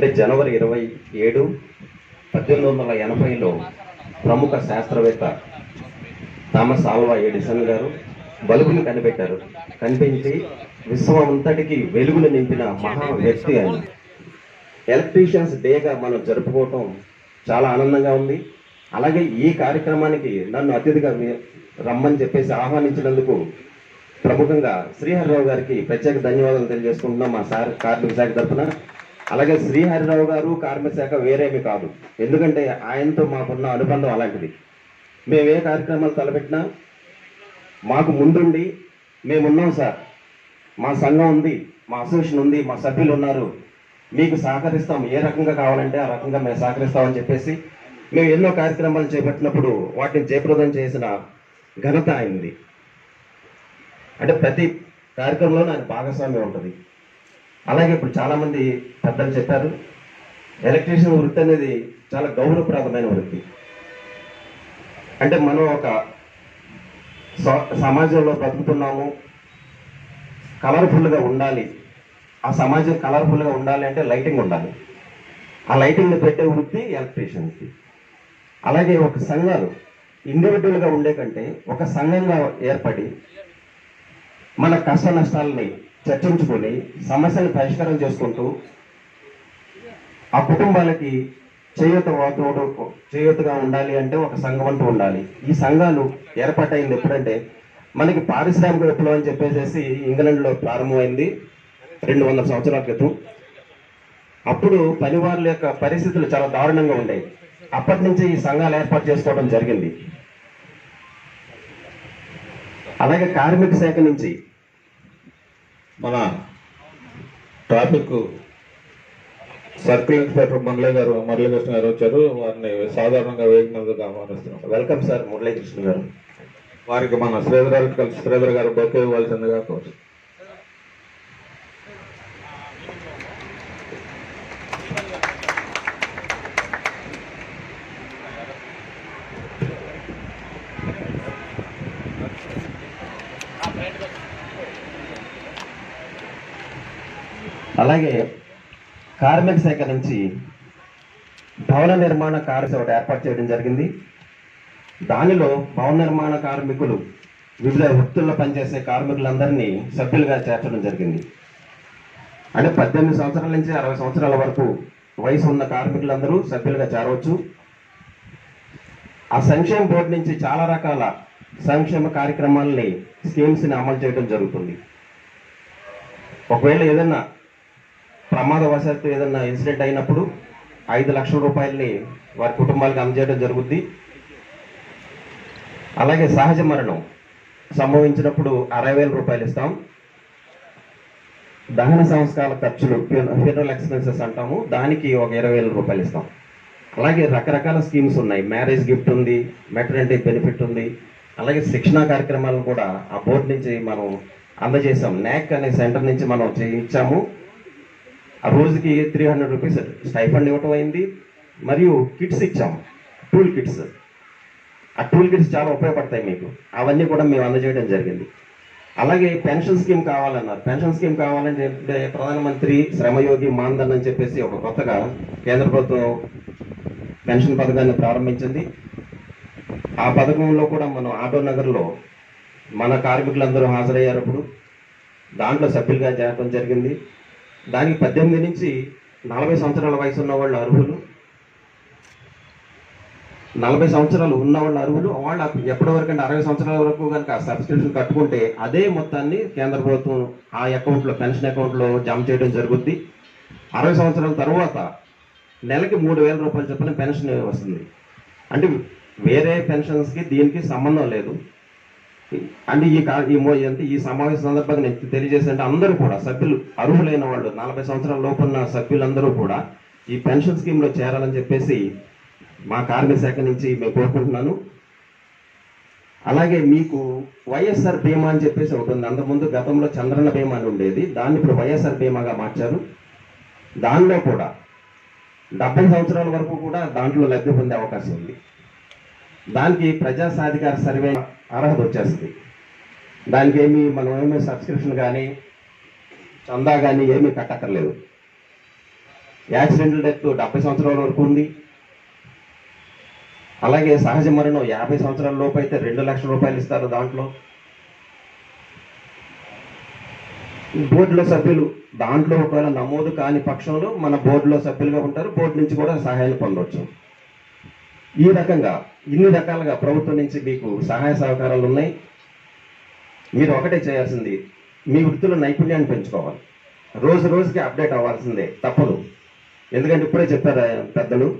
అంటే జనవరి ఇరవై ఏడు పద్దెనిమిది వందల ఎనభైలో ప్రముఖ శాస్త్రవేత్త థామస్ ఆల్వా ఎడిసన్ గారు బల్బుని కనిపెట్టారు. కనిపించి విశ్వం అంతటికి వెలుగులు నింపిన మహా వ్యక్తి ఆయన. ఎలక్ట్రీషియన్స్ డేగా మనం జరుపుకోవటం చాలా ఆనందంగా ఉంది. అలాగే ఈ కార్యక్రమానికి నన్ను అతిథిగా రమ్మని చెప్పేసి ఆహ్వానించినందుకు ప్రముఖంగా శ్రీహరిరావు గారికి ప్రత్యేక ధన్యవాదాలు తెలియజేసుకుంటున్నాం మా సార్ కార్మిక శాఖ తరఫున. అలాగే శ్రీహరిరావు గారు కార్మిక శాఖ వేరేమి కాదు. ఎందుకంటే ఆయనతో మాకున్న అనుబంధం అలాంటిది. మేము ఏ కార్యక్రమాలు తలపెట్టినా మాకు ముందుండి మేమున్నాం సార్. మా సంఘం ఉంది మా అసోసియేషన్ ఉంది మా సభ్యులు ఉన్నారు. మీకు సహకరిస్తాం. ఏ రకంగా కావాలంటే ఆ రకంగా మేము సహకరిస్తామని చెప్పేసి మేము ఎన్నో కార్యక్రమాలు చేపట్టినప్పుడు వాటిని జయప్రదం చేసిన ఘనత ఆయనది. అంటే ప్రతి కార్యక్రమంలోనూ ఆయన భాగస్వామ్యం ఉంటుంది. అలాగే ఇప్పుడు చాలామంది పెద్దలు చెప్పారు ఎలక్ట్రీషియన్ వృత్తి అనేది చాలా గౌరవప్రదమైన వృత్తి. అంటే మనం ఒక స- సమాజంలో బ్రతుకుతున్నాము కలర్ఫుల్గా ఉండాలి. ఆ సమాజం కలర్ఫుల్గా ఉండాలి అంటే లైటింగ్ ఉండాలి. ఆ లైటింగ్ని పెట్టే వృత్తి ఎలక్ట్రీషియన్కి అలాగే ఒక సంఘాలు ఇండివిజువల్గా ఉండే కంటే ఒక సంఘంగా ఏర్పడి మన కష్ట నష్టాలని చర్చించుకొని సమస్యను పరిష్కారం చేసుకుంటూ ఆ కుటుంబాలకి చేయూత తోడు చేయూతగా ఉండాలి అంటే ఒక సంఘం అంటూ ఉండాలి. ఈ సంఘాలు ఏర్పాటైంది ఎప్పుడంటే మనకి పారిశ్రామిక విప్లవం అని చెప్పేసి ఇంగ్లాండ్లో ప్రారంభమైంది రెండు వందల సంవత్సరాల క్రితం. అప్పుడు పనివారుల యొక్క పరిస్థితులు చాలా దారుణంగా ఉండేవి. అప్పటి నుంచి ఈ సంఘాలు ఏర్పాటు చేసుకోవడం జరిగింది. అలాగే కార్మిక శాఖ నుంచి మన ట్రాఫిక్ సర్కిల్ ఇన్స్పెక్టర్ మురళీ గారు మురళీకృష్ణ గారు వచ్చారు. వారిని సాధారణంగా వేగినందుకు ఆహ్వానిస్తున్నాం. Welcome sir. మురళీకృష్ణ గారు. వారికి మన శ్రీధర్ శ్రీధర్ గారు బొక్కే ఇవ్వాల్సిందిగా కోరు అలాగే కార్మిక శాఖ నుంచి భవన నిర్మాణ కార్మిక ఒకటి ఏర్పాటు చేయడం జరిగింది. దానిలో భవన నిర్మాణ కార్మికులు వివిధ వృత్తుల్లో పనిచేసే కార్మికులందరినీ సభ్యులుగా చేర్చడం జరిగింది. అంటే పద్దెనిమిది సంవత్సరాల నుంచి అరవై సంవత్సరాల వరకు వయసు ఉన్న కార్మికులందరూ సభ్యులుగా చేరవచ్చు. ఆ సంక్షేమ బోర్డు నుంచి చాలా రకాల సంక్షేమ కార్యక్రమాలని స్కీమ్స్ని అమలు చేయడం జరుగుతుంది. ఒకవేళ ఏదైనా ప్రమాదవశాత్తు ఏదైనా ఇన్సిడెంట్ అయినప్పుడు ఐదు లక్షల రూపాయలని వారి కుటుంబాలకు అందజేయడం జరుగుద్ది. అలాగే సహజ మరణం సంభవించినప్పుడు అరవై వేల రూపాయలు ఇస్తాం. దహన సంస్కారాల ఖర్చులు ఫ్యూనరల్ ఎక్స్పెన్సెస్ అంటాము. దానికి ఒక ఇరవై వేల రూపాయలు ఇస్తాం. అలాగే రకరకాల స్కీమ్స్ ఉన్నాయి. మ్యారేజ్ గిఫ్ట్ ఉంది మెటర్నిటీ బెనిఫిట్ ఉంది. అలాగే శిక్షణా కార్యక్రమాలను కూడా ఆ బోర్డు నుంచి మనం అందజేసాం నాక్ అనే సెంటర్ నుంచి మనం చేయించాము. ఆ రోజుకి త్రీ హండ్రెడ్ రూపీస్ స్టైఫండ్ ఇవ్వటం అయింది. మరియు కిట్స్ ఇచ్చాం. టూల్ కిట్స్ ఆ టూల్ కిట్స్ చాలా ఉపయోగపడతాయి మీకు. అవన్నీ కూడా మేము అందజేయడం జరిగింది. అలాగే పెన్షన్ స్కీమ్ కావాలన్నారు. పెన్షన్ స్కీమ్ కావాలంటే అంటే ప్రధానమంత్రి శ్రమయోగి మాన్ధన్ అని చెప్పేసి ఒక కొత్తగా కేంద్ర ప్రభుత్వం పెన్షన్ పథకాన్ని ప్రారంభించింది. ఆ పథకంలో కూడా మనం ఆటో నగర్లో మన కార్మికులందరూ హాజరయ్యారు అప్పుడు. దాంట్లో సభ్యులుగా చేరడం జరిగింది. దానికి పద్దెనిమిది నుంచి నలభై సంవత్సరాల వయసు ఉన్న వాళ్ళు అర్హులు. నలభై సంవత్సరాలు ఉన్న వాళ్ళు అర్హులు. వాళ్ళు ఎప్పటి వరకు అంటే అరవై సంవత్సరాల వరకు కనుక సబ్స్క్రిప్షన్ కట్టుకుంటే అదే మొత్తాన్ని కేంద్ర ప్రభుత్వం ఆ అకౌంట్లో పెన్షన్ అకౌంట్లో జమ చేయడం జరుగుద్ది. అరవై సంవత్సరాల తర్వాత నెలకి మూడు వేల రూపాయలు చొప్పున పెన్షన్ వస్తుంది. అంటే వేరే పెన్షన్స్కి దీనికి సంబంధం లేదు. అంటే ఈ ఈ మో అంటే ఈ సమావేశం సందర్భంగా నేను తెలియజేసంటే అందరూ కూడా సభ్యులు అర్హులైన వాళ్ళు నలభై సంవత్సరాల లోపు ఉన్న సభ్యులందరూ కూడా ఈ పెన్షన్ స్కీమ్లో చేరాలని చెప్పేసి మా కార్మిక శాఖ నుంచి మేము కోరుకుంటున్నాను. అలాగే మీకు వైఎస్ఆర్ బీమా అని చెప్పేసి ఒకటి ఉంది. అంతకుముందు గతంలో చంద్రన్న బీమా అని ఉండేది. దాన్ని ఇప్పుడు వైఎస్ఆర్ బీమాగా మార్చారు. దానిలో కూడా డెబ్బై సంవత్సరాల వరకు కూడా దాంట్లో లబ్ధి పొందే అవకాశం ఉంది. దానికి ప్రజా సాధికార సర్వే అర్హత వచ్చేస్తుంది. దానికి ఏమి మనం ఏమీ సబ్స్క్రిప్షన్ కానీ చందా కానీ ఏమీ కట్టక్కర్లేదు. యాక్సిడెంటల్ డెత్ డెబ్బై సంవత్సరాల వరకు ఉంది. అలాగే సహజ మరణం యాభై సంవత్సరాల లోపు అయితే రెండు లక్షల రూపాయలు ఇస్తారు దాంట్లో. బోర్డులో సభ్యులు దాంట్లో ఒకవేళ నమోదు కాని పక్షంలో మన బోర్డులో సభ్యులుగా ఉంటారు బోర్డు నుంచి కూడా సహాయాన్ని పొందవచ్చు. ఈ రకంగా ఇన్ని రకాలుగా ప్రభుత్వం నుంచి మీకు సహాయ సహకారాలు ఉన్నాయి. మీరు ఒకటే చేయాల్సింది మీ వృత్తిలో నైపుణ్యాన్ని పెంచుకోవాలి. రోజు రోజుకి అప్డేట్ అవ్వాల్సిందే తప్పదు. ఎందుకంటే ఇప్పుడే చెప్పారు పెద్దలు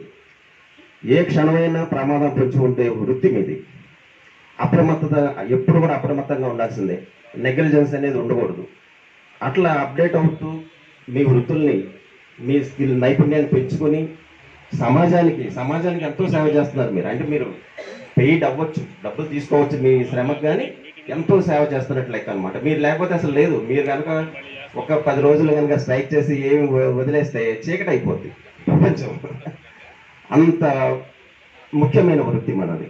ఏ క్షణమైనా ప్రమాదం పెంచుకుంటే వృత్తి మీది. అప్రమత్తత ఎప్పుడు కూడా అప్రమత్తంగా ఉండాల్సిందే. నెగ్లిజెన్స్ అనేది ఉండకూడదు. అట్లా అప్డేట్ అవుతూ మీ వృత్తుల్ని మీ స్కిల్ నైపుణ్యాన్ని పెంచుకొని సమాజానికి సమాజానికి ఎంతో సేవ చేస్తున్నారు మీరు. అంటే మీరు పెయిడ్ అవ్వచ్చు డబ్బులు తీసుకోవచ్చు మీ శ్రమకు కానీ ఎంతో సేవ చేస్తున్నట్లు లెక్క అనమాట మీరు లేకపోతే అసలు లేదు. మీరు కనుక ఒక పది రోజులు కనుక స్ట్రైక్ చేసి ఏమి వదిలేస్తే చీకటి అయిపోద్ది. ప్రపంచం అంత ముఖ్యమైన వృత్తి మనది.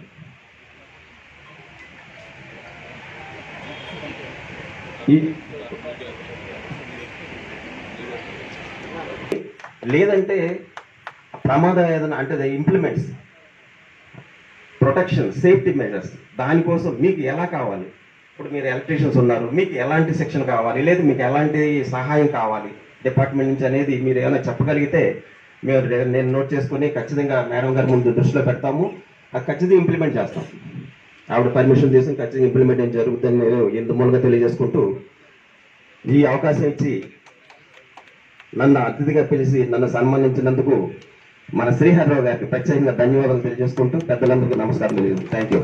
లేదంటే ప్రమాదం ఏదైనా అంటే ఇంప్లిమెంట్స్ ప్రొటెక్షన్ సేఫ్టీ మెజర్స్ దానికోసం మీకు ఎలా కావాలి? ఇప్పుడు మీరు ఎలక్ట్రీషియన్స్ ఉన్నారు మీకు ఎలాంటి సెక్షన్ కావాలి? లేదు మీకు ఎలాంటి సహాయం కావాలి? డిపార్ట్మెంట్ నుంచి అనేది మీరు ఏమైనా చెప్పగలిగితే మేము నేను నోట్ చేసుకొని ఖచ్చితంగా మేడం గారి ముందు దృష్టిలో పెడతాము. అది ఖచ్చితంగా ఇంప్లిమెంట్ చేస్తాం. ఆవిడ పర్మిషన్ తీసుకుని ఖచ్చితంగా ఇంప్లిమెంట్ ఏం జరుగుతుందని నేను ఎందు మూలంగా తెలియజేసుకుంటూ ఈ అవకాశం ఇచ్చి నన్ను అతిథిగా పిలిచి నన్ను సన్మానించినందుకు మన శ్రీహరిరావు గారికి ప్రత్యేకంగా ధన్యవాదాలు తెలియజేసుకుంటూ పెద్దలందరికీ నమస్కారం తెలియదు థ్యాంక్ యూ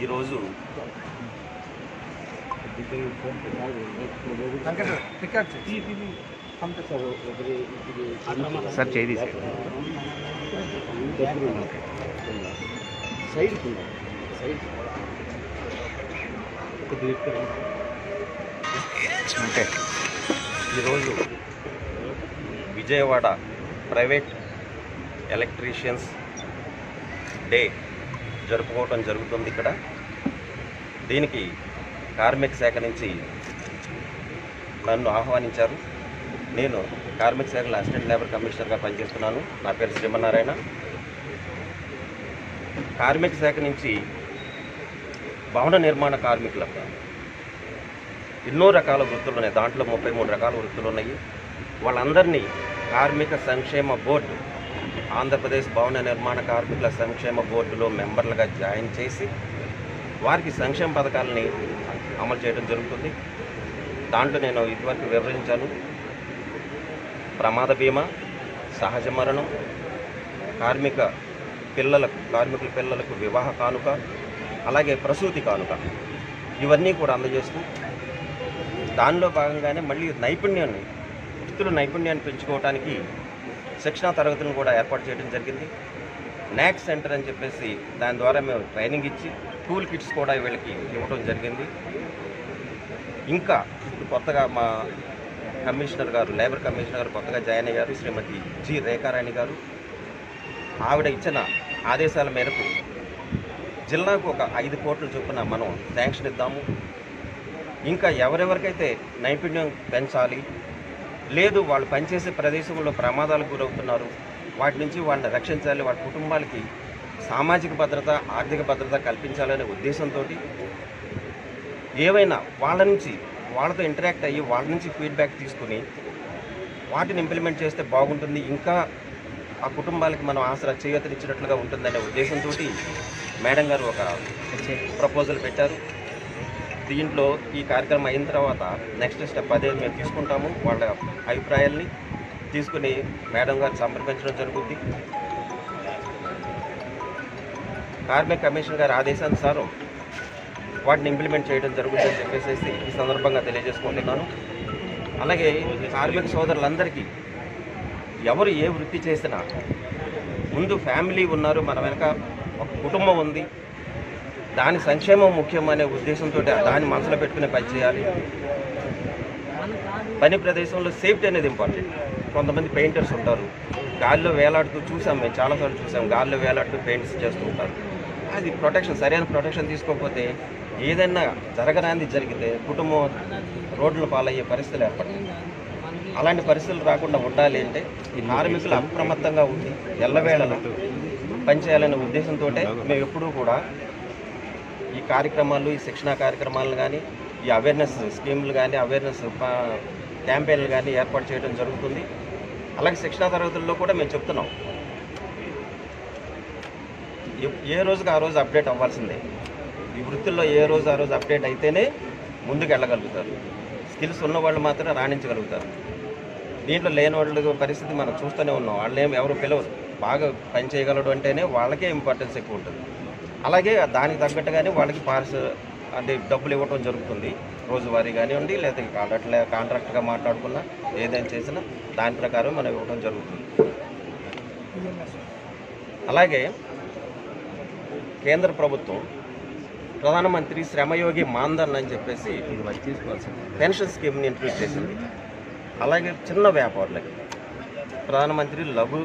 ఈరోజు సార్ చేయి తీసి ఓకే ఈరోజు విజయవాడ ప్రైవేట్ ఎలక్ట్రీషియన్స్ డే జరుపుకోవటం జరుగుతుంది ఇక్కడ. దీనికి కార్మిక శాఖ నుంచి నన్ను ఆహ్వానించారు. నేను కార్మిక శాఖలో అసిస్టెంట్ లేబర్ కమిషనర్గా పనిచేస్తున్నాను. నా పేరు శ్రీమన్నారాయణ. కార్మిక శాఖ నుంచి భవన నిర్మాణ కార్మికులకు ఎన్నో రకాల వృత్తులు ఉన్నాయి. దాంట్లో ముప్పై మూడు రకాల వృత్తులు ఉన్నాయి. వాళ్ళందరినీ కార్మిక సంక్షేమ బోర్డు ఆంధ్రప్రదేశ్ భవన నిర్మాణ కార్మికుల సంక్షేమ బోర్డులో మెంబర్లుగా జాయిన్ చేసి వారికి సంక్షేమ పథకాలని అమలు చేయడం జరుగుతుంది. దాంట్లో నేను ఇదివరకు వివరించాను. ప్రమాద బీమా సహజ మరణం కార్మిక పిల్లలకు కార్మికుల పిల్లలకు వివాహ కానుక అలాగే ప్రసూతి కానుక. ఇవన్నీ కూడా అందజేస్తూ దానిలో భాగంగానే మళ్ళీ నైపుణ్యాన్ని వృత్తుల నైపుణ్యాన్ని పెంచుకోవడానికి శిక్షణా తరగతులను కూడా ఏర్పాటు చేయడం జరిగింది. నాక్ సెంటర్ అని చెప్పేసి దాని ద్వారా మేము ట్రైనింగ్ ఇచ్చి టూల్ కిట్స్ కూడా వీళ్ళకి ఇవ్వడం జరిగింది. ఇంకా కొత్తగా మా కమిషనర్ గారు లేబర్ కమిషనర్ గారు కొత్తగా జాయిన్ అయ్యారు శ్రీమతి జి రేఖారాణి గారు. ఆవిడ ఇచ్చిన ఆదేశాల మేరకు జిల్లాకు ఒక ఐదు కోట్ల చొప్పున మనం శాంక్షన్ ఇద్దాము. ఇంకా ఎవరెవరికైతే నైపుణ్యం పెంచాలి లేదు వాళ్ళు పనిచేసే ప్రదేశంలో ప్రమాదాలకు గురవుతున్నారు వాటి నుంచి వాళ్ళని రక్షించాలి వాళ్ళ కుటుంబాలకి సామాజిక భద్రత ఆర్థిక భద్రత కల్పించాలనే ఉద్దేశంతో ఏవైనా వాళ్ళ నుంచి వాళ్ళతో ఇంటరాక్ట్ అయ్యి వాళ్ళ నుంచి ఫీడ్బ్యాక్ తీసుకుని వాటిని ఇంప్లిమెంట్ చేస్తే బాగుంటుంది. ఇంకా ఆ కుటుంబాలకి మనం ఆసరా చేయతనిచ్చినట్లుగా ఉంటుందనే ఉద్దేశంతో మేడం గారు ఒక ప్రపోజల్ పెట్టారు. దీంట్లో ఈ కార్యక్రమం అయిన తర్వాత నెక్స్ట్ స్టెప్ అదే మేము తీసుకుంటాము. వాళ్ళ అభిప్రాయాల్ని తీసుకుని మేడం గారిని సంప్రదించడం జరుగుద్ది. కార్మిక కమిషన్ గారి ఆదేశానుసారం వాటిని ఇంప్లిమెంట్ చేయడం జరుగుతుందని చెప్పేసి ఈ సందర్భంగా తెలియజేసుకుంటున్నాను. అలాగే కార్మిక సోదరులందరికీ ఎవరు ఏ వృత్తి చేసినా ముందు ఫ్యామిలీ ఉన్నారు మన వెనక ఒక కుటుంబం ఉంది. దాని సంక్షేమం ముఖ్యం అనే ఉద్దేశంతో దాన్ని మనసులో పెట్టుకునే పని చేయాలి. పని ప్రదేశంలో సేఫ్టీ అనేది ఇంపార్టెంట్. కొంతమంది పెయింటర్స్ ఉంటారు. గాల్లో వేలాడుతూ చూసాం మేము చాలాసార్లు చూసాం. గాల్లో వేలాడుతూ పెయింట్స్ చేస్తూ ఉంటారు. అది ప్రొటెక్షన్ సరైన ప్రొటెక్షన్ తీసుకోకపోతే ఏదైనా జరగరాంది జరిగితే కుటుంబం రోడ్ల పాలయ్యే పరిస్థితులు ఏర్పడుతుంది అలాంటి పరిస్థితులు రాకుండా ఉండాలి అంటే ఈ కార్మికులు అప్రమత్తంగా ఉండి ఎల్లవేళలా పనిచేయాలనే ఉద్దేశంతో మేము ఎప్పుడూ కూడా ఈ కార్యక్రమాలు ఈ శిక్షణా కార్యక్రమాలను కానీ ఈ అవేర్నెస్ స్కీములు కానీ అవేర్నెస్ క్యాంపెయిన్లు కానీ ఏర్పాటు చేయడం జరుగుతుంది. అలాగే శిక్షణా తరగతుల్లో కూడా మేము చెప్తున్నాం. ఏ- రోజుకి ఆ రోజు అప్డేట్ అవ్వాల్సిందే. ఈ వృత్తుల్లో ఏ రోజు ఆ రోజు అప్డేట్ అయితేనే ముందుకు వెళ్ళగలుగుతారు స్కిల్స్ ఉన్న వాళ్ళు మాత్రమే రాణించగలుగుతారు. దీంట్లో లేని వాళ్ళ పరిస్థితి మనం చూస్తూనే ఉన్నాం. వాళ్ళు ఏమి ఎవరు పిలవరు. బాగా పని చేయగలడు అంటేనే వాళ్ళకే ఇంపార్టెన్స్ ఎక్కువ ఉంటుంది. అలాగే దానికి తగ్గట్టుగానే వాళ్ళకి పార్స్ అంటే డబ్బులు ఇవ్వటం జరుగుతుంది. రోజువారీ కానివ్వండి లేదా కాంట్రాక్ట్ కాంట్రాక్ట్గా మాట్లాడుకున్నా ఏదైనా చేసినా దాని ప్రకారం మనం ఇవ్వడం జరుగుతుంది. అలాగే కేంద్ర ప్రభుత్వం ప్రధానమంత్రి శ్రమయోగి మాన్ధన్ అని చెప్పేసి పెన్షన్ స్కీమ్ని ఇంట్రడ్యూస్ చేసింది. అలాగే చిన్న వ్యాపారులకి ప్రధానమంత్రి లఘు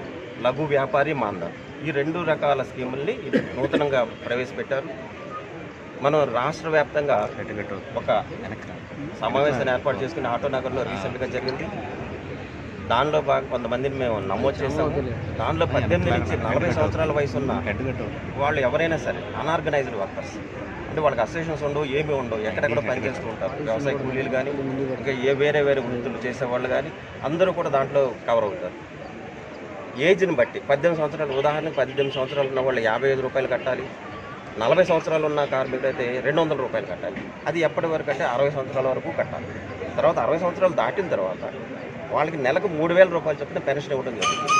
లఘు వ్యాపారి మాన్ధన్ ఈ రెండు రకాల స్కీముల్ని ఇది నూతనంగా ప్రవేశపెట్టారు. మనం రాష్ట్ర వ్యాప్తంగా ఒక సమావేశాన్ని ఏర్పాటు చేసుకుని ఆటోనగర్లో రీసెంట్గా జరిగింది. దానిలో బాగా కొంతమందిని మేము నమోదు చేసాము దానిలో పద్దెనిమిది నుంచి నలభై సంవత్సరాల వయసు ఉన్న వాళ్ళు ఎవరైనా సరే అనార్గనైజ్డ్ వర్కర్స్. అంటే వాళ్ళకి అసోసియేషన్స్ ఉండవు ఏమీ ఉండవు. ఎక్కడెక్కడ పనిచేస్తూ ఉంటారు. వ్యవసాయ కూలీలు కానీ ఇంకా ఏ వేరే వేరే వృత్తులు చేసేవాళ్ళు కానీ అందరూ కూడా దాంట్లో కవర్ అవుతారు. ఏజ్ని బట్టి పద్దెనిమిది సంవత్సరాలు ఉదాహరణకు పద్దెనిమిది సంవత్సరాలు ఉన్న వాళ్ళు యాభై ఐదు రూపాయలు కట్టాలి. నలభై సంవత్సరాలు ఉన్న కార్మికులు అయితే రెండు వందల రూపాయలు కట్టాలి. అది ఎప్పటి వరకు అంటే అరవై సంవత్సరాల వరకు కట్టాలి. తర్వాత అరవై సంవత్సరాలు దాటిన తర్వాత వాళ్ళకి నెలకు మూడు వేల రూపాయలు చొప్పున పెన్షన్ ఇవ్వడం జరుగుతుంది.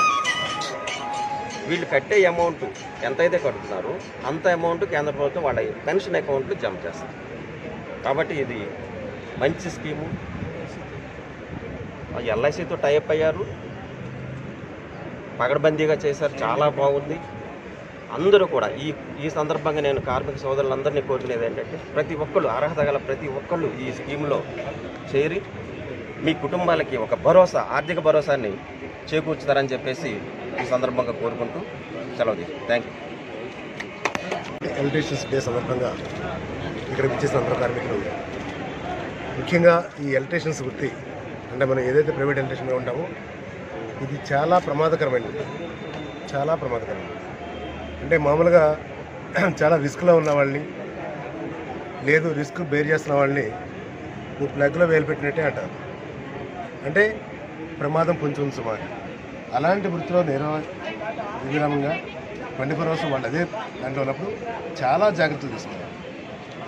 వీళ్ళు కట్టే అమౌంట్ ఎంతైతే కడుతున్నారో అంత అమౌంట్ కేంద్ర ప్రభుత్వం వాళ్ళ పెన్షన్ అకౌంట్లో జమ చేస్తారు కాబట్టి ఇది మంచి స్కీము. ఎల్ఐసితో టైప్ అయ్యారు. పగడబందీగా చేశారు. చాలా బాగుంది. అందరూ కూడా ఈ ఈ సందర్భంగా నేను కార్మిక సోదరులందరినీ కోరుకునేది ఏంటంటే ప్రతి ఒక్కళ్ళు అర్హత గల ప్రతి ఒక్కళ్ళు ఈ స్కీమ్లో చేరి మీ కుటుంబాలకి ఒక భరోసా ఆర్థిక భరోసాని చేకూర్చుతారని చెప్పేసి ఈ సందర్భంగా కోరుకుంటూ సెలవు థ్యాంక్ యూ ఎలక్ట్రీషియన్స్ డే సందర్భంగా ఇక్కడ విచ్చేసిన అందరూ కార్మికులు ముఖ్యంగా ఈ ఎలక్ట్రీషియన్స్ వృత్తి అంటే మనం ఏదైతే ప్రైవేట్ ఎలక్ట్రీషియన్గా ఉంటామో ఇది చాలా ప్రమాదకరమైనది. చాలా ప్రమాదకరమైనది. అంటే మామూలుగా చాలా రిస్క్లో ఉన్న వాళ్ళని లేదు రిస్క్ బేర్ చేస్తున్న వాళ్ళని నువ్వు ప్లగ్లో వేలుపెట్టినట్టే అంటారు. అంటే ప్రమాదం కొంచెం సుమారు. అలాంటి వృత్తిలో నిర నిర్విరామంగా ట్వంటీ ఫోర్ అవర్స్ వాళ్ళు అదే దాంట్లో ఉన్నప్పుడు చాలా జాగ్రత్తలు తీసుకున్నారు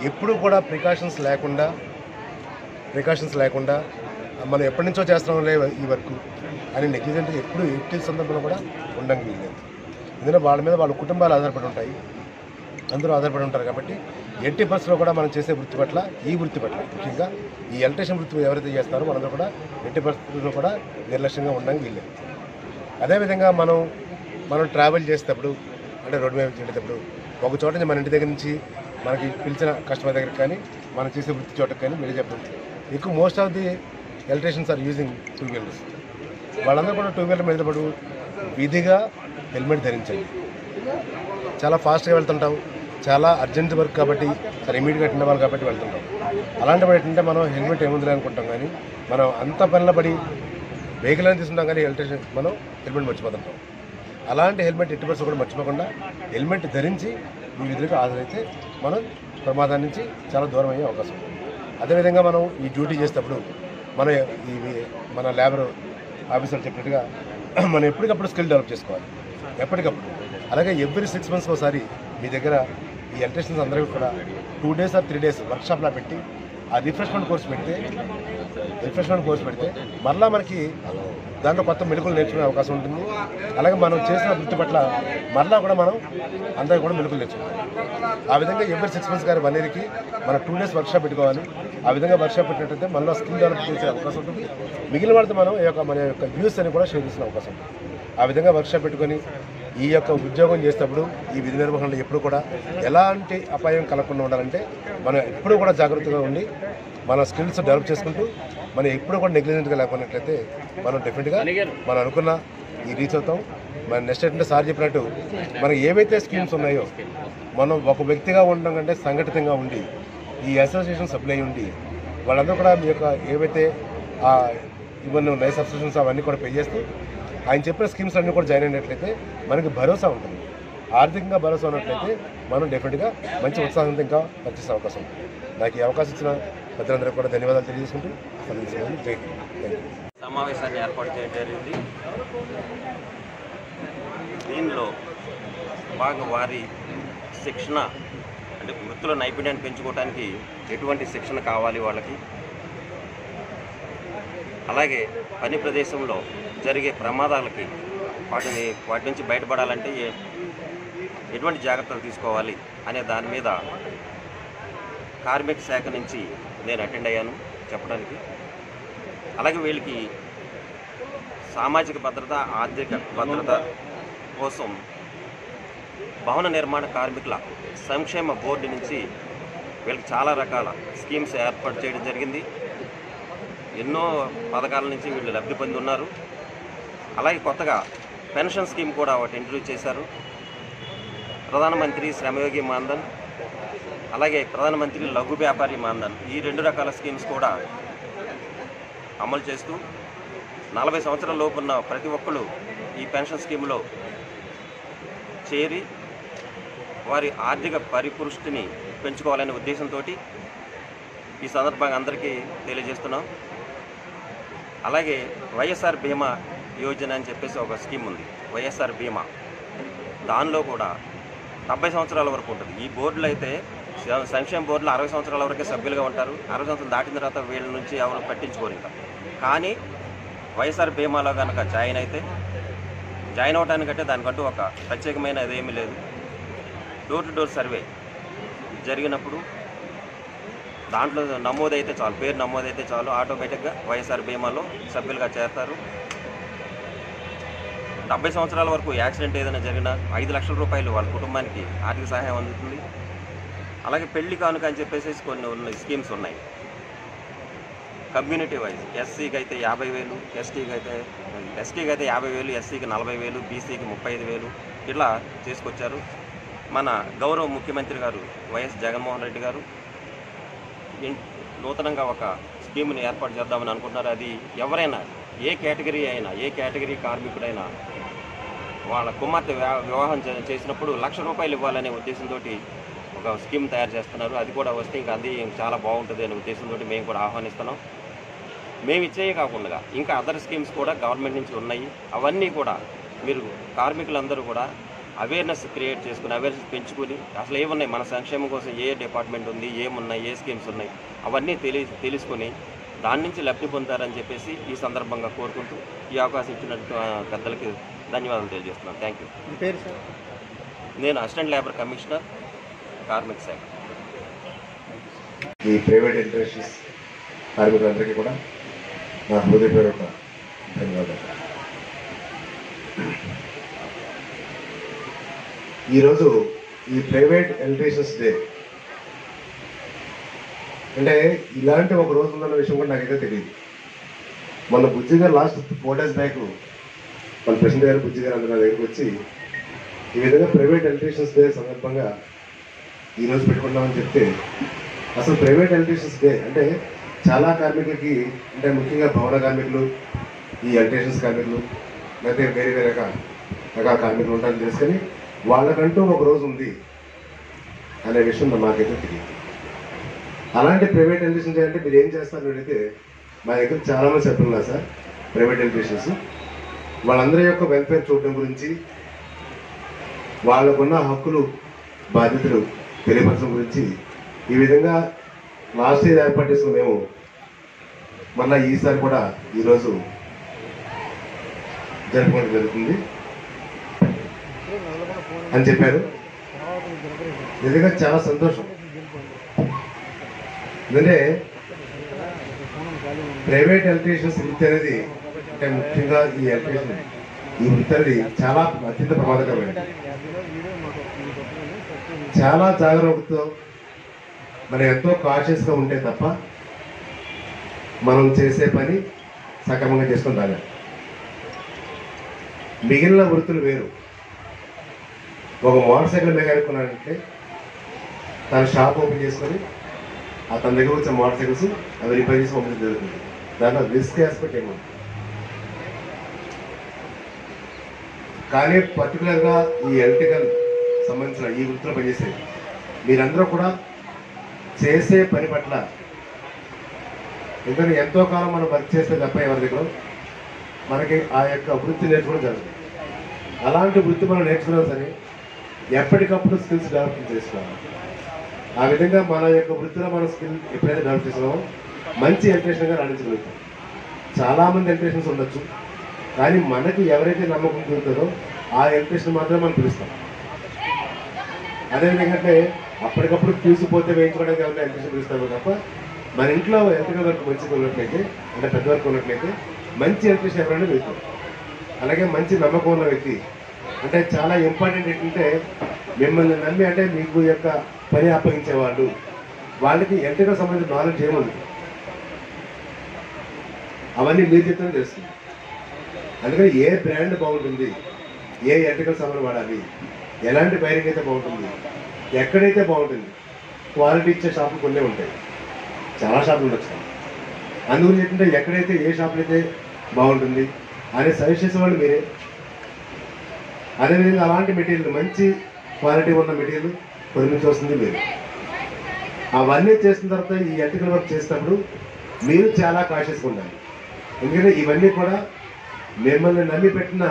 ఎప్పుడు కూడా ప్రికాషన్స్ లేకుండా ప్రికాషన్స్ లేకుండా మనం ఎప్పటి నుంచో చేస్తున్నాం లే ఈ వర్క్. అని నెగ్లిజెంట్ ఎప్పుడు ఎట్టి సందర్భంలో కూడా ఉండడం వీల్లేదు. ఎందుకంటే వాళ్ళ మీద వాళ్ళ కుటుంబాలు ఆధారపడి ఉంటాయి. అందరూ ఆధారపడి ఉంటారు కాబట్టి ఎట్టి పరిస్థితుల్లో కూడా మనం చేసే వృత్తి పట్ల ఈ వృత్తి పట్ల ముఖ్యంగా ఈ ఎలక్ట్రీషియన్ వృత్తి ఎవరైతే చేస్తారో వాళ్ళందరూ కూడా ఎట్టి పరిస్థితుల్లో కూడా నిర్లక్ష్యంగా ఉండడం వీల్లేదు. అదేవిధంగా మనం మనం ట్రావెల్ చేసేటప్పుడు అంటే రోడ్డు మీద చేసేటప్పుడు ఒక చోట నుంచి మన ఇంటి దగ్గర నుంచి మనకి పిలిచిన కస్టమర్ దగ్గరికి కానీ మనం చేసే వృత్తి చోటకి కానీ వెళ్ళి చెప్పండి ఎక్కువ most of the electricians are using two wheelers వాళ్ళందరూ కూడా టూ వీలర్ మీద పడు. విధిగా హెల్మెట్ ధరించండి. చాలా ఫాస్ట్గా వెళ్తుంటాం. చాలా అర్జెంట్ వర్క్ కాబట్టి చాలా ఇమీడియట్గా ఉండాలి కాబట్టి వెళ్తుంటాం. అలాంటి ఏంటంటే మనం హెల్మెట్ ఏముందిలే అనుకుంటాం కానీ మనం అంత పనుల పడి వెహికల్ అని తీసుకుంటాం కానీ ఎలక్ట్రిషన్ మనం హెల్మెట్ మర్చిపోతుంటాం అలాంటి హెల్మెట్ ఎట్టి బస్సు కూడా మర్చిపోకుండా హెల్మెట్ ధరించి ఈ విధులకు హాజరైతే మనం ప్రమాదం నుంచి చాలా దూరం అయ్యే అవకాశం ఉంది. అదేవిధంగా మనం ఈ డ్యూటీ చేసేటప్పుడు మన ఈ మన లేబర్ ఆఫీసర్లు చెప్పినట్టుగా మనం ఎప్పటికప్పుడు స్కిల్ డెవలప్ చేసుకోవాలి. ఎప్పటికప్పుడు. అలాగే ఎవ్రీ సిక్స్ మంత్స్ ఒకసారి మీ దగ్గర ఈ ఎలక్ట్రీషియన్స్ అందరికీ కూడా two days or three days వర్క్షాప్లా పెట్టి ఆ రిఫ్రెష్మెంట్ కోర్స్ పెడితే రిఫ్రెష్మెంట్ కోర్స్ పెడితే మరలా మనకి దాంట్లో కొత్త మెలకులు నేర్చుకునే అవకాశం ఉంటుంది. అలాగే మనం చేసిన వృత్తి పట్ల మరలా కూడా మనం అందరికీ కూడా మెలకులు నేర్చుకోవాలి. ఆ విధంగా ఎవరి సిక్స్ మంత్స్ గారి వన్ ఇయర్కి మనం టూ డేస్ వర్క్షాప్ పెట్టుకోవాలి. ఆ విధంగా వర్షం పెట్టినట్టయితే మనలో స్కిల్ డెవలప్ చేసే అవకాశం ఉంటుంది. మిగిలిన వాళ్ళతో మనం ఈ యొక్క మన యొక్క వ్యూస్ అని కూడా షేర్ చేసిన అవకాశం ఉంటుంది. ఆ విధంగా వర్క్షాప్ పెట్టుకొని ఈ యొక్క ఉద్యోగం చేసేటప్పుడు ఈ విధి నిర్వహణలో ఎప్పుడు కూడా ఎలాంటి అపాయం కలగకుండా ఉండాలంటే మనం ఎప్పుడు కూడా జాగ్రత్తగా ఉండి మన స్కిల్స్ డెవలప్ చేసుకుంటూ మనం ఎప్పుడు కూడా నెగ్లిజెంట్గా లేకున్నట్లయితే మనం డెఫినెట్గా మనం అనుకున్న ఈ రీచ్ అవుతాం. మన నెక్స్ట్ ఏంటంటే సార్ చెప్పినట్టు మనకి ఏవైతే స్కీమ్స్ ఉన్నాయో మనం ఒక వ్యక్తిగా ఉండడం కంటే సంఘటితంగా ఉండి ఈ అసోసియేషన్ సప్లై ఉండి వాళ్ళందరూ కూడా మీ యొక్క ఏవైతే ఇవన్నీ ఉన్నాయి సబ్స్క్రిప్షన్స్ అవన్నీ కూడా పే చేస్తూ ఆయన చెప్పిన స్కీమ్స్ అన్నీ కూడా జాయిన్ అయినట్లయితే మనకి భరోసా ఉంటుంది. ఆర్థికంగా భరోసా ఉన్నట్లయితే మనం డెఫినెట్గా మంచి ఉత్సాహంతో ఇంకా పనిచేసే అవకాశం ఉంది. నాకు ఈ అవకాశం ఇచ్చిన ప్రజలందరూ కూడా ధన్యవాదాలు తెలియజేసుకుంటూ జై సమావేశాన్ని ఏర్పాటు చేయడం జరిగింది. దీనిలో బాగా వారి శిక్షణ అంటే వృత్తుల నైపుణ్యాన్ని పెంచుకోవడానికి ఎటువంటి శిక్షణ కావాలి వాళ్ళకి? అలాగే పని ప్రదేశంలో జరిగే ప్రమాదాలకి వాటిని వాటి నుంచి బయటపడాలంటే ఏ- ఎటువంటి జాగ్రత్తలు తీసుకోవాలి అనే దాని మీద కార్మిక శాఖ నుంచి నేను అటెండ్ అయ్యాను చెప్పడానికి. అలాగే వీళ్ళకి సామాజిక భద్రత ఆర్థిక భద్రత కోసం భవన నిర్మాణ కార్మికుల సంక్షేమ బోర్డు నుంచి వీళ్ళకి చాలా రకాల స్కీమ్స్ ఏర్పాటు చేయడం జరిగింది. ఎన్నో పథకాల నుంచి వీళ్ళు లబ్ధి పొంది ఉన్నారు. అలాగే కొత్తగా పెన్షన్ స్కీమ్ కూడా ఒకటి ఇంట్రడ్యూస్ చేశారు. ప్రధానమంత్రి శ్రమయోగి మాన్ధన్ అలాగే ప్రధానమంత్రి లఘు వ్యాపారి మాన్ధన్ ఈ రెండు రకాల స్కీమ్స్ కూడా అమలు చేస్తూ నలభై సంవత్సరాల లోపు ఉన్న ప్రతి ఒక్కరు ఈ పెన్షన్ స్కీమ్లో చేరి వారి ఆర్థిక పరిపుష్టిని పెంచుకోవాలనే ఉద్దేశంతో ఈ సందర్భంగా అందరికీ తెలియజేస్తున్నాం. అలాగే వైఎస్ఆర్ బీమా యోజన అని చెప్పేసి ఒక స్కీమ్ ఉంది. వైఎస్ఆర్ బీమా. దానిలో కూడా డెబ్బై సంవత్సరాల వరకు ఉంటుంది. ఈ బోర్డులో అయితే సంక్షేమ బోర్డులో అరవై సంవత్సరాల వరకే సభ్యులుగా ఉంటారు. అరవై సంవత్సరాలు దాటిన తర్వాత వీళ్ళ నుంచి ఎవరు పట్టించుకోరు ఇంకా. కానీ వైఎస్ఆర్ బీమాలో కనుక జాయిన్ అయితే జాయిన్ అవడానికంటే దానికంటూ ఒక ప్రత్యేకమైన అదేమీ లేదు. డోర్ టు డోర్ సర్వే జరిగినప్పుడు దాంట్లో నమోదైతే చాలు పేరు నమోదైతే చాలు. ఆటోమేటిక్గా వైఎస్ఆర్ బీమాలో సభ్యులుగా చేస్తారు డెబ్బై సంవత్సరాల వరకు యాక్సిడెంట్ ఏదైనా జరిగినా ఐదు లక్షల రూపాయలు వాళ్ళ కుటుంబానికి ఆర్థిక సహాయం అందుతుంది. అలాగే పెళ్ళి కానుక అని చెప్పేసి కొన్ని ఉన్న స్కీమ్స్ ఉన్నాయి. కమ్యూనిటీ వైజ్ ఎస్సీకి అయితే యాభై వేలు ఎస్టీకి అయితే ఎస్టీకి అయితే యాభై వేలు ఎస్సీకి నలభై వేలు బీసీకి ముప్పై ఐదు వేలు ఇట్లా చేసుకొచ్చారు మన గౌరవ ముఖ్యమంత్రి గారు వైఎస్ జగన్మోహన్ రెడ్డి గారు నూతనంగా ఒక స్కీమ్ని ఏర్పాటు చేద్దామని అనుకుంటున్నారు. అది ఎవరైనా ఏ కేటగిరీ అయినా ఏ కేటగిరీ కార్మికుడైనా వాళ్ళ కుమార్తె వివాహం చేసినప్పుడు లక్ష రూపాయలు ఇవ్వాలనే ఉద్దేశంతో ఒక స్కీమ్ తయారు చేస్తున్నారు. అది కూడా వస్తే ఇంకా అది చాలా బాగుంటుంది అనే ఉద్దేశంతో మేము కూడా ఆహ్వానిస్తున్నాం. మేము ఇచ్చే కాకుండా ఇంకా అదర్ స్కీమ్స్ కూడా గవర్నమెంట్ నుంచి ఉన్నాయి. అవన్నీ కూడా మీరు కార్మికులందరూ కూడా అవేర్నెస్ క్రియేట్ చేసుకుని అవేర్నెస్ పెంచుకుని అసలు ఏమున్నాయి? మన సంక్షేమం కోసం ఏ డిపార్ట్మెంట్ ఉంది? ఏమున్నాయి? ఏ స్కీమ్స్ ఉన్నాయి? అవన్నీ తెలి తెలుసుకొని దాని నుంచి లబ్ధి పొందుతారని చెప్పేసి ఈ సందర్భంగా కోరుకుంటూ ఈ అవకాశం ఇచ్చినట్టు పెద్దలకి ధన్యవాదాలు తెలియజేస్తున్నాను. థ్యాంక్ యూ పేరు సార్? నేను అసిస్టెంట్ లేబర్ కమిషనర్ కార్మిక శాఖ. ఈ ప్రైవేట్ ఇండస్ట్రీస్ కార్మికులందరికీ కూడా నా హృదయపూర్వక ధన్యవాదాలు. ఈరోజు ఈ ప్రైవేట్ ఎలక్ట్రీషియన్స్ డే. అంటే ఇలాంటి ఒక రోజు ఉందన్న విషయం కూడా నాకైతే తెలియదు మన Bujji garu last four days back మన ప్రెసిడెంట్ గారు బుజ్జి గారు అందరూ నా దగ్గరికి వచ్చి ఈ విధంగా ప్రైవేట్ ఎలక్ట్రీషియన్స్ డే సందర్భంగా ఈరోజు రోజు పెట్టుకున్నామని చెప్తే అసలు ప్రైవేట్ ఎలక్ట్రీషియన్స్ డే అంటే చాలా కార్మికులకి అంటే ముఖ్యంగా భవన కార్మికులు ఈ ఎలక్ట్రీషియన్స్ కార్మికులు లేకపోతే వేరే వేరే రకాల రకాల కార్మికులు ఉంటారని తెలుసుకొని వాళ్ళకంటూ ఒక రోజు ఉంది అనే విషయం మాకైతే తెలియదు. అలాంటి ప్రైవేట్ ఎలక్ట్రీషియన్స్ అంటే మీరు ఏం చేస్తారు అడిగితే మా దగ్గర చాలా మంది సార్ ప్రైవేట్ ఎలక్ట్రీషియన్స్ వాళ్ళందరి యొక్క వెల్ఫేర్ చూడడం గురించి వాళ్ళకున్న హక్కులు బాధ్యతలు తెలియపరచడం గురించి ఈ విధంగా లాస్ట్ ఇయర్ ఏర్పాటు చేసిన మేము మళ్ళీ ఈసారి కూడా ఈరోజు జరుపుకోవడం జరుగుతుంది. అని చెప్పారు. నిజంగా చాలా సంతోషం. ఎందుకంటే ప్రైవేట్ ఎలక్ట్రీషియన్స్ వృత్తి అనేది అంటే ముఖ్యంగా ఈ ఎలక్ట్రీషియన్ ఈ వృత్తి అనేది చాలా అత్యంత ప్రమాదకరమైనది. చాలా జాగ్రత్తతో మనం ఎంతో కాషియస్గా ఉంటే తప్ప మనం చేసే పని సక్రమంగా చేసుకొని రాలేదు మిగిలిన వృత్తులు వేరు. ఒక మోటార్ సైకిల్ మెకానిక్ ఉన్నాడంటే తన షాప్ ఓపెన్ చేసుకొని ఆ తన దగ్గర వచ్చిన మోటార్ సైకిల్స్ అవి రిపేర్ చేసి పంపించడం జరుగుతుంది. దాంట్లో రిస్క్ ఆస్పెక్ట్ ఏమో కానీ పర్టికులర్గా ఈ ఎలక్ట్రికల్ సంబంధించిన ఈ వృత్తిలో పనిచేసే మీరందరూ కూడా చేసే పని పట్ల ఎందుకంటే ఎంతో కాలం మనం వర్క్ చేస్తే తప్ప ఎవరి దగ్గర మనకి ఆ యొక్క వృత్తి నేర్చుకోవడం జరుగుతుంది అలాంటి వృత్తి మనం నేర్చుకోవాలి సరే ఎప్పటికప్పుడు స్కిల్స్ డెవలప్ చేసుకోవాలి ఆ విధంగా మన యొక్క వృత్తిలో మన స్కిల్ ఎప్పుడైతే డెవలప్ చేసినామో మంచి ఎలక్ట్రీషియన్గా రాణించగలుగుతాం. చాలామంది ఎలక్ట్రీషియన్స్ ఉండొచ్చు కానీ మనకి ఎవరైతే నమ్మకం కుదురుతుందో ఆ ఎలక్ట్రీషియన్ మాత్రమే మనం పిలుస్తాం. అదేవిధంగా అంటే అప్పటికప్పుడు తీసిపోతే వేయించుకోవడానికి ఎవరైనా ఎలక్ట్రీషియన్ పిలుస్తామో తప్ప మన ఇంట్లో ఎలక్ట్రికల్ వర్క్ మంచిగా ఉన్నట్లయితే అంటే పెద్ద వరకు ఉన్నట్లయితే మంచి ఎలక్ట్రీషియన్ ఎవరైనా వెళ్తాం అలాగే మంచి నమ్మకం ఉన్న వ్యక్తి అంటే చాలా ఇంపార్టెంట్ ఏంటంటే మిమ్మల్ని నమ్మి అంటే మీకు యొక్క పని అప్పగించే వాళ్ళు వాళ్ళకి ఎంతగా సంబంధించిన నాలెడ్జ్ ఏముంది? అవన్నీ మీరు చెప్తే తెలుస్తుంది. అందుకని ఏ బ్రాండ్ బాగుంటుంది ఏ ఎంటకల్ సమర్ వాడాలి ఎలాంటి వైరింగ్ అయితే బాగుంటుంది ఎక్కడైతే బాగుంటుంది క్వాలిటీ ఇచ్చే షాపులు కొన్ని ఉంటాయి. చాలా షాపులు ఉండొచ్చు. అందుకని ఏంటంటే ఎక్కడైతే ఏ షాపులు అయితే బాగుంటుంది అని సజెషన్స్ వాళ్ళు మీరే అదేవిధంగా అలాంటి మెటీరియల్ మంచి క్వాలిటీ ఉన్న మెటీరియల్ కొనిపించి వస్తుంది మీరు అవన్నీ చేసిన తర్వాత ఈ ఎలక్ట్రికల్ వర్క్ చేసినప్పుడు మీరు చాలా కాషియస్గా ఉండాలి. ఎందుకంటే ఇవన్నీ కూడా మిమ్మల్ని నమ్మి పెట్టిన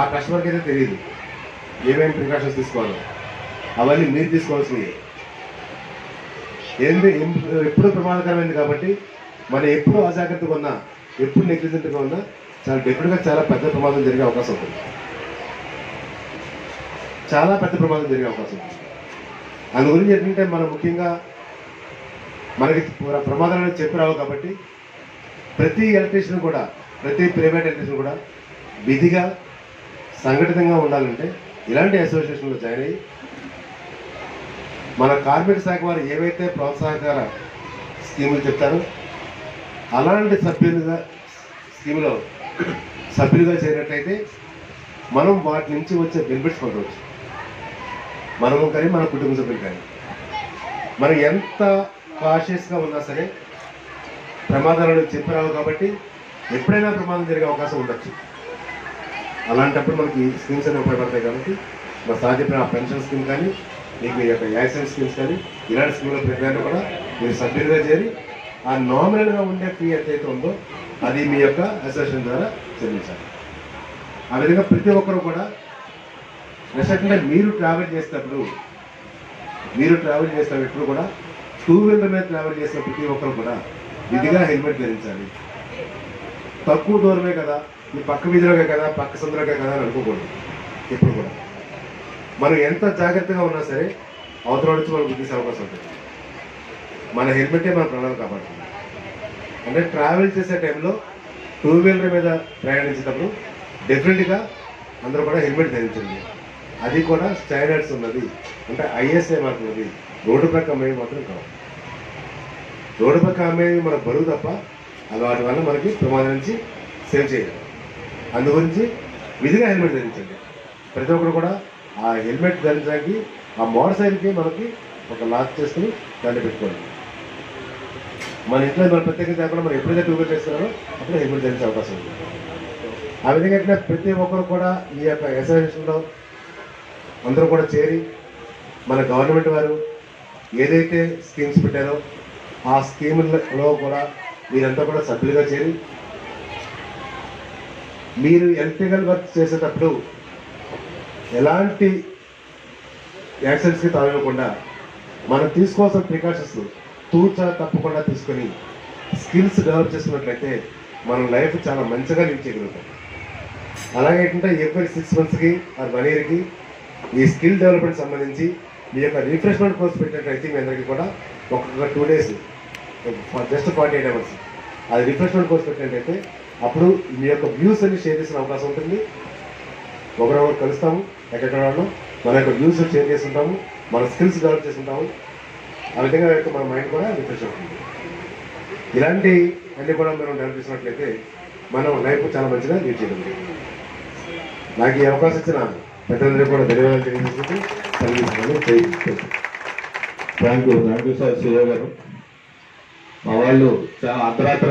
ఆ కస్టమర్కి అయితే తెలియదు. ఏమేమి ప్రికాషన్స్ తీసుకోవాలో. అవన్నీ మీరు తీసుకోవాల్సినవి ఏంది ఎప్పుడు ప్రమాదకరమైంది కాబట్టి మనం ఎప్పుడు అజాగ్రత్తగా ఉన్నా ఎప్పుడు నెగ్లిజెంట్గా ఉన్నా చాలా డెఫినెట్గా చాలా పెద్ద ప్రమాదం జరిగే అవకాశం ఉంటుంది. చాలా పెద్ద ప్రమాదం జరిగే అవకాశం. ఉంది అందు గురించి ఏంటంటే మనం ముఖ్యంగా మనకి ప్రమాదాలు అనేది చెప్పి రావు కాబట్టి ప్రతి ఎలక్ట్రీషియన్ కూడా ప్రతి ప్రైవేట్ ఎలక్ట్రీషియన్ కూడా విధిగా సంఘటితంగా ఉండాలంటే ఇలాంటి అసోసియేషన్లో జాయిన్ అయ్యి మన కార్మిక శాఖ వారు ఏవైతే ప్రోత్సాహకర స్కీములు చెప్తారో అలాంటి సభ్యులుగా స్కీములో సభ్యులుగా చేరినట్లయితే మనం వాటి నుంచి వచ్చే బెనిఫిట్స్ పొందవచ్చు. మనము కానీ మన కుటుంబ సభ్యులు కానీ. మనం ఎంత కాషియస్గా ఉన్నా సరే ప్రమాదాలను చెప్పరావు కాబట్టి ఎప్పుడైనా ప్రమాదం జరిగే అవకాశం ఉండొచ్చు. అలాంటప్పుడు మనకి స్కీమ్స్ అనేవి ఉపయోగపడతాయి కాబట్టి మా సాధ్యమైన పెన్షన్ స్కీమ్ కానీ మీకు ఈ యొక్క యాక్సిడెంట్ స్కీమ్స్ కానీ ఇలాంటి స్కీమ్ల ప్రకారం కూడా మీరు సభ్యులుగా చేరి ఆ నామినల్గా ఉండే ఫీ ఎంతైతే ఉందో అది మీ యొక్క అసోసియేషన్ ద్వారా చెల్లించాలి. ఆ విధంగా ప్రతి ఒక్కరు కూడా అంటే మీరు ట్రావెల్ చేసేటప్పుడు మీరు ట్రావెల్ చేసేటప్పుడు కూడా టూ వీలర్ మీద ట్రావెల్ చేసిన ప్రతి ఒక్కరు కూడా విధిగా హెల్మెట్ ధరించాలి. తక్కువ దూరమే కదా ఈ పక్క వీధిలోకే కదా పక్క సందులోకే కదా అని అనుకోకూడదు. ఎప్పుడు కూడా. మనం ఎంత జాగ్రత్తగా ఉన్నా సరే అవతల నుంచి మనం గుర్తించే అవకాశం ఉంటుంది. మన హెల్మెటే మన ప్రాణాలు కాపాడుతుంది. అంటే ట్రావెల్ చేసే టైంలో టూ వీలర్ మీద ప్రయాణించేటప్పుడు డెఫినెట్గా అందరూ కూడా హెల్మెట్ ధరించండి. అది కూడా స్టాండర్డ్స్ ఉన్నది. అంటే ఐఎస్ఐ మార్క్ ఉన్నది రోడ్డు పక్క అమ్మేవి మాత్రం కావు. రోడ్డు పక్క అమ్మేవి మన బరువు తప్ప అలవాటి వాటి వల్ల మనకి ప్రమాదం నుంచి సేవ్ చేయలేదు అందుగురించి విధిగా హెల్మెట్ ధరించండి. ప్రతి ఒక్కరు కూడా ఆ హెల్మెట్ ధరించడానికి ఆ మోటార్ సైకిల్కి మనకి ఒక లాక్ చేసుకుని దాన్ని పెట్టుకోండి. మన ఇంట్లో మన ప్రత్యేకంగా కాకుండా మనం ఎప్పుడైతే టూ చేస్తున్నారో అప్పుడు హెల్మెట్ ధరించే అవకాశం ఉంది. ఆ విధంగా ప్రతి ఒక్కరు కూడా ఈ యొక్క అసోసియేషన్లో అందరూ కూడా చేరి మన గవర్నమెంట్ వారు ఏదైతే స్కీమ్స్ పెట్టారో ఆ స్కీములలో కూడా మీరంతా కూడా సభ్యులుగా చేరి మీరు ఎలక్ట్రికల్ వర్క్ చేసేటప్పుడు ఎలాంటి యాక్సిడెంట్స్కి తాగకుండా మనం తీసుకోవాల్సిన ప్రికాషన్స్ తూచా తప్పకుండా తీసుకొని స్కిల్స్ డెవలప్ చేసుకున్నట్లయితే మన లైఫ్ చాలా మంచిగా లీడ్ చేయగలుగుతాం. అలాగే ఏంటంటే ఎవ్రీ సిక్స్ మంత్స్కి ఆర్ వన్ ఇయర్కి ఈ స్కిల్ డెవలప్మెంట్ సంబంధించి మీ యొక్క రిఫ్రెష్మెంట్ కోర్స్ పెట్టినట్లయితే మీ అందరికీ కూడా ఒక్కొక్క two days just forty eight hours. అది రిఫ్రెష్మెంట్ కోర్స్ పెట్టినట్లయితే అప్పుడు మీ యొక్క వ్యూస్ అన్ని షేర్ చేసిన అవకాశం ఉంటుంది. ఒకరొకరు కలుస్తాము ఎక్కడెక్కడ మన యొక్క వ్యూస్ షేర్ చేస్తుంటాము మన స్కిల్స్ డెవలప్ చేసుకుంటాము ఆ విధంగా యొక్క మన మైండ్ కూడా రిఫ్రెష్ అవుతుంది. ఇలాంటి అన్ని కూడా మనం డెవలప్ చేసినట్లయితే మనం లైఫ్ చాలా మంచిగా లీడ్ చేయడం నాకు ఈ అవకాశం ఇచ్చిన ప్రజలందరూ కూడా ధన్యవాదాలు తెలియజేసుకుంటూ కలిగిస్తున్నాను thank you thank you sir CO గారు. మా వాళ్ళు చాలా అర్ధరాత్రి